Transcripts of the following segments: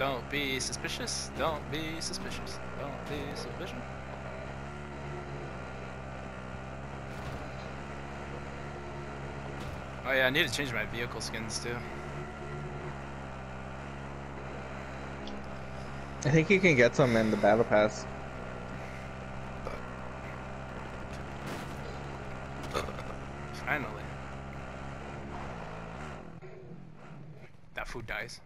Don't be suspicious. Don't be suspicious. Don't be suspicious. Oh yeah, I need to change my vehicle skins too. I think you can get some in the battle pass. Finally. That food dies.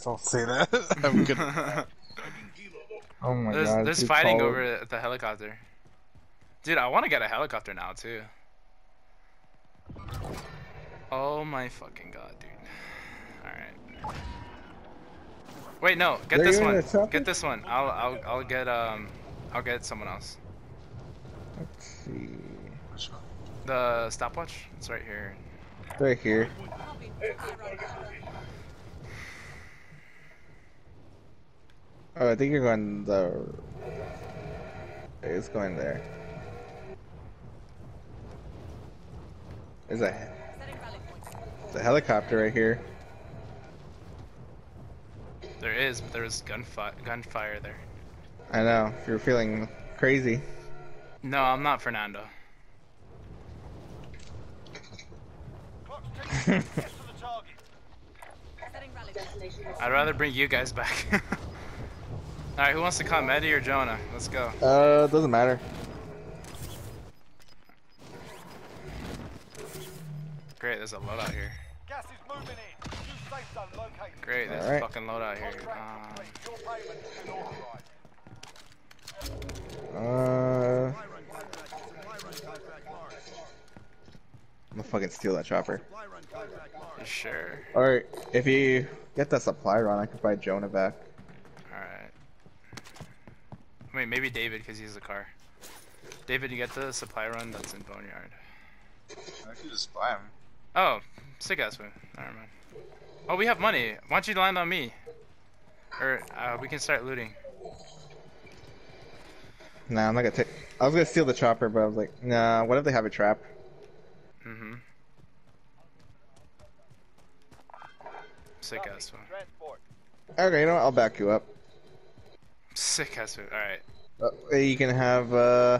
Just don't say that. I'm gonna. Oh my There's, god. there's fighting tall. over the helicopter. Dude, I want to get a helicopter now too. Oh my fucking god, dude. Alright. Wait, no, get They're this one. attack Get this one. I'll I'll I'll get um I'll get someone else. Let's see. The stopwatch? It's right here. Right here. Oh, I think you're going the. It's going there. There's a, there's a helicopter right here. There is, but there's gunfire gunfire there. I know. If you're feeling crazy. No, I'm not Fernando. I'd rather bring you guys back. Alright, who wants to come? Eddie or Jonah? Let's go. Uh, doesn't matter. Great, there's a loadout here. Gas is moving in. New safe zone located. Great, there's Alright. a fucking loadout here. Um, Contract complete. Your payment has been authorized. Uh. I'm gonna fucking steal that chopper. sure? Alright, if you get that supply run, I can buy Jonah back. Alright. Wait, maybe David, because he has a car. David, you get the supply run that's in Boneyard. I could just buy him. Oh, sick ass one. Never mind. Oh, we have money. Why don't you land on me? Or uh, we can start looting. Nah, I'm not gonna take. I was gonna steal the chopper, but I was like, nah. What if they have a trap? Mm-hmm. Sick ass one. Transport. Okay, you know what? I'll back you up. Sick ass one. Alright. Uh, you can have. uh...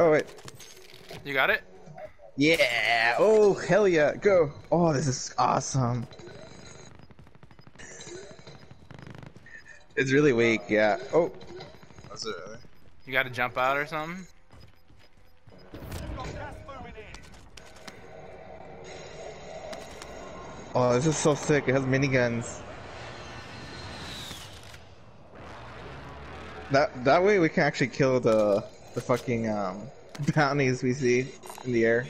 Oh wait. You got it? Yeah. Oh hell yeah. Go. Oh, this is awesome. It's really weak. Yeah. Oh. That's it, really. You gotta jump out or something? Oh, this is so sick. It has miniguns. That that way we can actually kill the the fucking um bounties we see in the air.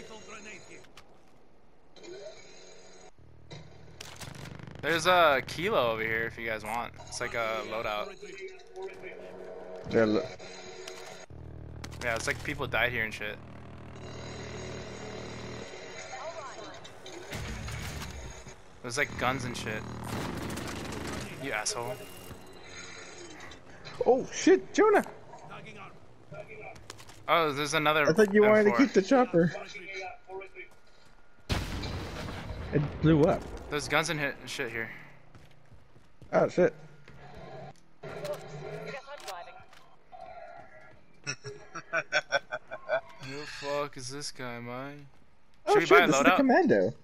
There's a kilo over here if you guys want. It's like a loadout. Lo- Yeah, it's like people died here and shit. There's like guns and shit. You asshole. Oh shit, Jonah! Oh, there's another. I thought you wanted to M4. keep the chopper. It blew up. There's guns and hit shit here. Oh shit. Who the fuck is this guy, man? Oh Should we shit, buy a this is the loadout? commando.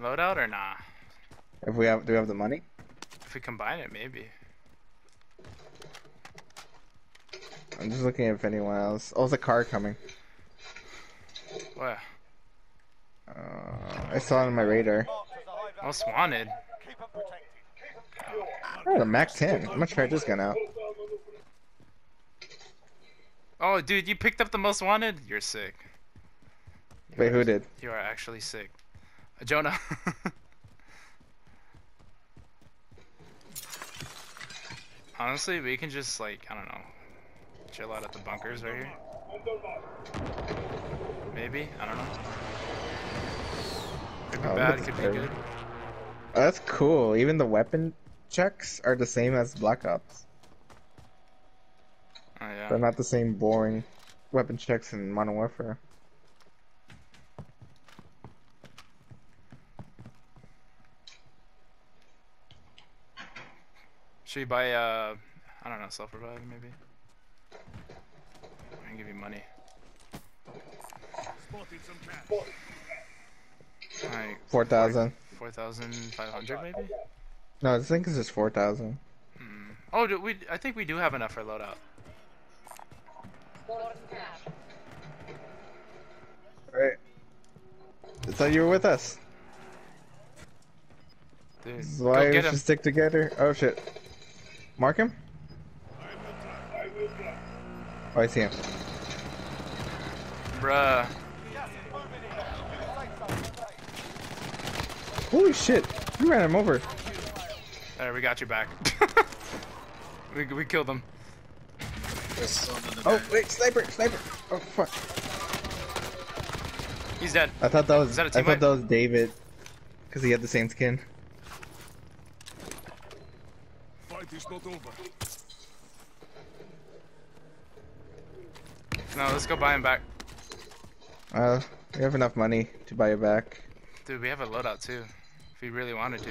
Loadout or nah? If we have, do we have the money? If we combine it, maybe. I'm just looking if anyone else. Oh, there's a car coming. What? Uh, I saw it on my radar. Marked as a high value. Most wanted. Keep them protected. Oh, the Mac 10. I'm gonna try this gun out. Oh, dude, you picked up the most wanted? You're sick. Wait, who did? You are actually sick. Jonah. Honestly, we can just, like, I don't know, chill out at the bunkers right here. Maybe? I don't know. Could be Oh, bad, could be good. Oh, that's cool. Even the weapon checks are the same as Black Ops. Oh, yeah. They're not the same boring. weapon checks in Modern Warfare. Should we buy uh I don't know, self revive maybe? I can give you money. Alright, Four thousand. four thousand five hundred maybe? No, I think it's just four thousand. Hmm. Oh, do we? I think we do have enough for loadout. Alright. I thought you were with us. Dude, This is why we should stick together. Oh shit. Mark him? Oh, I see him. Bruh. Gas is moving in. Safe zone located. Holy shit! You ran him over. There, we got you back. we, we killed him. There's someone in the Oh back. wait, sniper, sniper. Oh fuck. He's dead. I thought that was. That I thought that was David, because he had the same skin. Fight is not over. No, let's go buy him back. Uh, we have enough money to buy it back. Dude, we have a loadout too. If we really wanted to.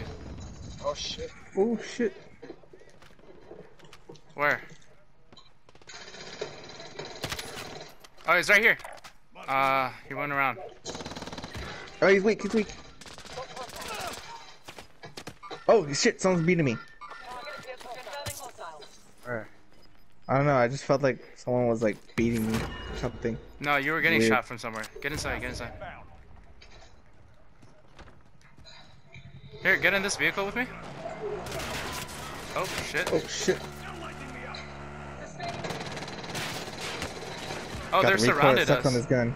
Oh shit. Oh shit. Where? Oh, he's right here. Uh, he went around. Oh, he's weak. He's weak. Oh shit! Someone's beating me. I don't know. I just felt like someone was like beating me or something. No, you were getting Weird. shot from somewhere. Get inside, get inside. Here, get in this vehicle with me. Oh, shit. Oh shit! Oh, Got they're surrounded us. on his gun.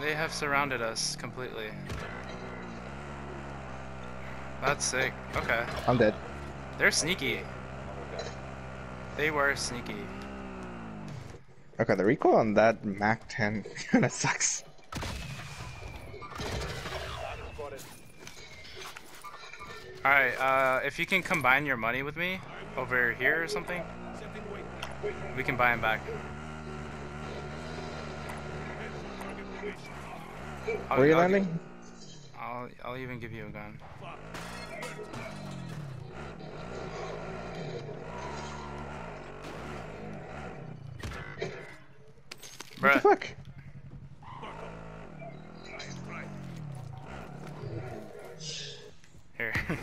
They have surrounded us completely. That's sick. Okay. I'm dead. They're sneaky. They were sneaky. Okay, the recoil on that Mac 10 kind of sucks. Alright, uh, if you can combine your money with me over here or something, we can buy him back. I'll- Where are you I'll landing? I'll, I'll even give you a gun. What the fuck? here.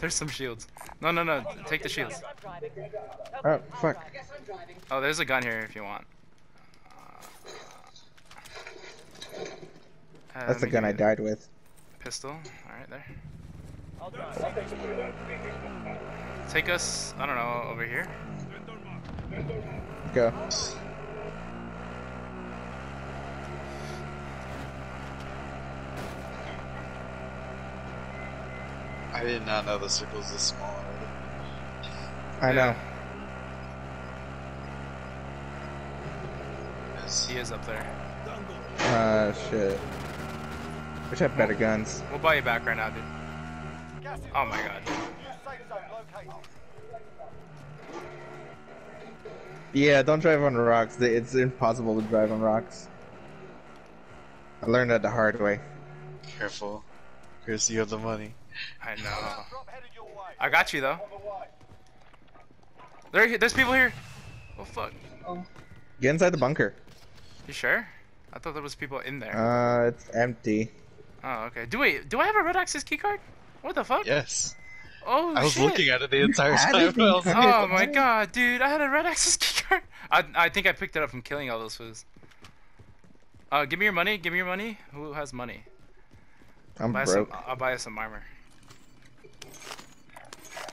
There's some shields. No, no, no. Take the shields. Oh fuck! Oh, there's a gun here if you want. Uh, That's the gun I died with. Pistol. Alright, there. Take us, I don't know, over here. Go. I did not know the circle's this small. I know. Yes. He is up there. Uh, shit. Wish I had better guns. We'll buy you back right now, dude. Oh my god. New safe zone located. Yeah, don't drive on rocks. It's impossible to drive on rocks. I learned that the hard way. Careful. Chris, you have the money. I know. Drop headed your way. I got you though. On the way. There, there's people here. Oh fuck. Get inside the bunker. You sure? I thought there was people in there. Uh, it's empty. oh, okay. Do wait, do I have a red access keycard? What the fuck? Yes. Oh I was shit. looking at it the entire time. it I was the like, Oh my god, dude! I had a red access keycard. I I think I picked it up from killing all those fools. Uh, give me your money. Give me your money. Who has money? I'm Buy broke. some. I'll buy us some armor.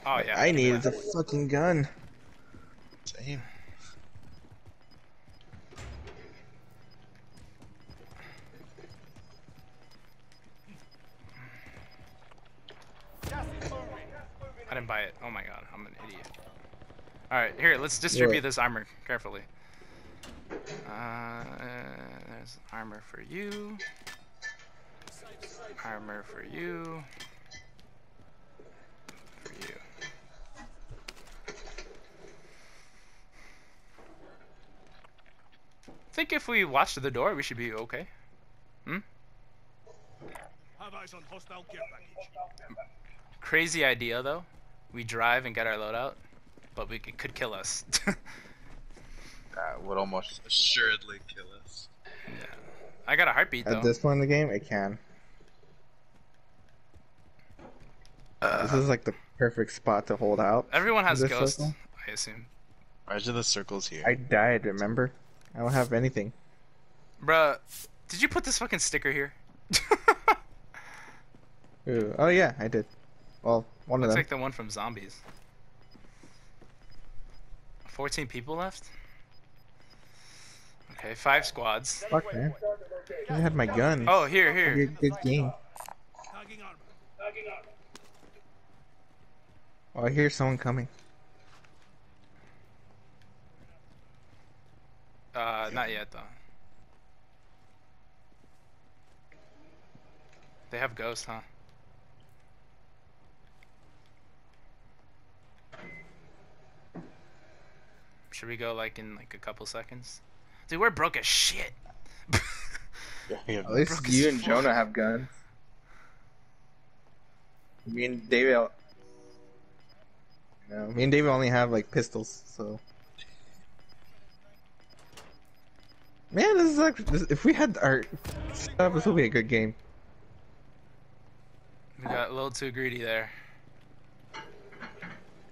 Oh yeah. I needed me need that. a fucking gun. Same. Gas is moving. I didn't buy it. Oh my god, I'm an idiot. Alright, here, let's distribute What? this armor carefully. Uh, there's armor for you. Armor for you. Think if we watch the door, we should be okay. Hmm? Have eyes on hostile care package. Crazy idea though. We drive and get our loadout, but we it could kill us. That would almost assuredly kill us. Yeah. I got a heartbeat though. At this point in the game, it can. Uh, this is like the perfect spot to hold out. Everyone has ghosts, circle? I assume. Why are the circles here? I died, remember? I don't have anything. Bruh, did you put this fucking sticker here? Ooh. Oh yeah, I did. Well, one of them. Looks them. like the one from Zombies. 14 people left? Okay, five squads. Fuck man. I had my gun. Oh, here, here. good game. Oh, I hear someone coming. Uh, not yet though. They have ghosts, huh? Should we go like in like a couple seconds? Dude, we're broke as shit. Yeah, At least you and fuck. Jonah have guns. Me and David. No, me and David only have like pistols, so. Man, this is like this, if we had our stuff, this would be a good game. we got a little too greedy there.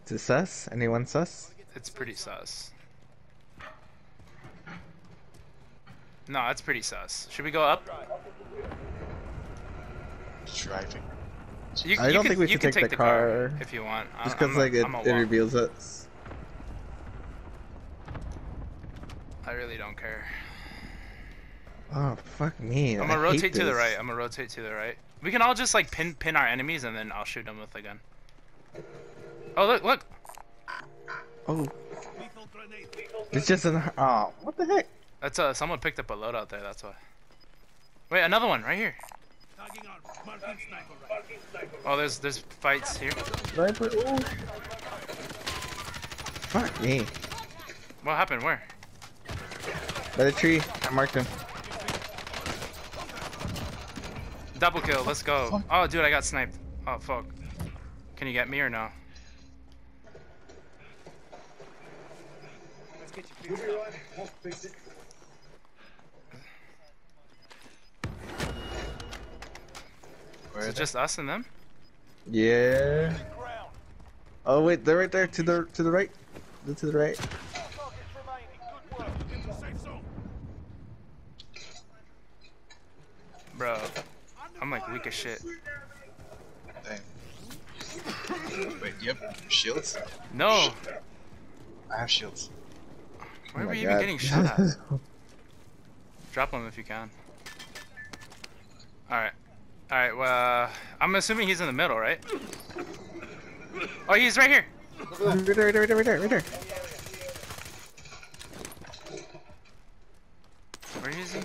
Is it sus? Anyone sus? It's pretty sus. No, it's pretty sus. Should we go up? driving. You, I you don't can, think we should can take take the the car car. if you want. I- Just because like it, a it walk. reveals us. I really don't care. Oh fuck me! I'm gonna rotate to the right. I'm gonna rotate to the right. We can all just like pin pin our enemies and then I'll shoot them with a gun. Oh look look! Oh, it's just an. Oh, what the heck? That's uh someone picked up a loadout there. That's why. Wait, another one right here. Tagging armor. Marking sniper rifle. Oh, there's there's fights here. Sniper. Oh. Fuck me! What happened? Where? By the tree, I marked him. Double kill. Let's go. Oh, dude, I got sniped. Oh fuck. Can you get me or no? Where Is are it they? just us and them? Yeah. Oh wait, they're right there to the to the right. They're to the right. Targets remaining. Good work. In the safe zone. Bro, I'm like weak as shit. Dang. Wait, you have shields? No! I have shields. Where Oh were my you even getting shot at? Drop them if you can. Alright. Alright, well, uh, I'm assuming he's in the middle, right? Oh, he's right here! right there, right there, right there, right there, right there. Where is he?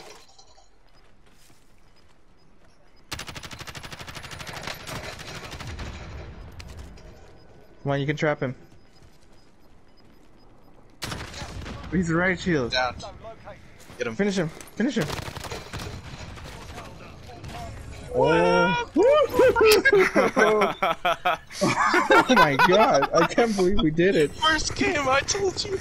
Come on, you can trap him. He's right shield. Down. Get him. Finish him. Finish him. Oh. oh my god. I can't believe we did it. First game, I told you.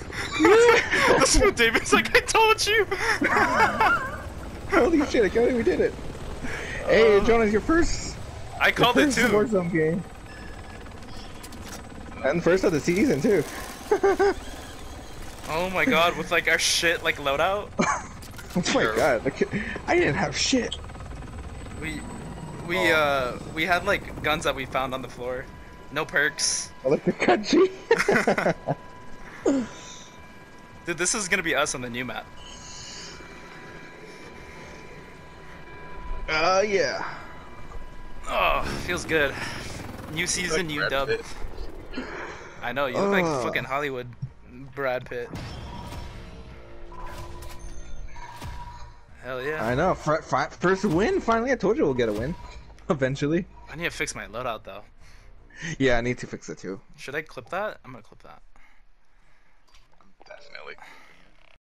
That's what David's like, I told you! Holy shit, I can't believe we did it. Hey, uh, Jonah's, your first, I your called it too! Warzone game. And first of the season, too. Oh my god, with like our shit like loadout? Oh my god. Look I didn't have shit. We we uh we had like guns that we found on the floor. No perks. I like the country. Dude, this is gonna be us on the new map. Oh, yeah. Oh, feels good. New season, new dub. Pitt. I know, you look like fucking Hollywood Brad Pitt. Hell yeah. I know. First win. Finally, I told you we'll get a win. Eventually. I need to fix my loadout though. Yeah, I need to fix it too. Should I clip that? I'm gonna clip that.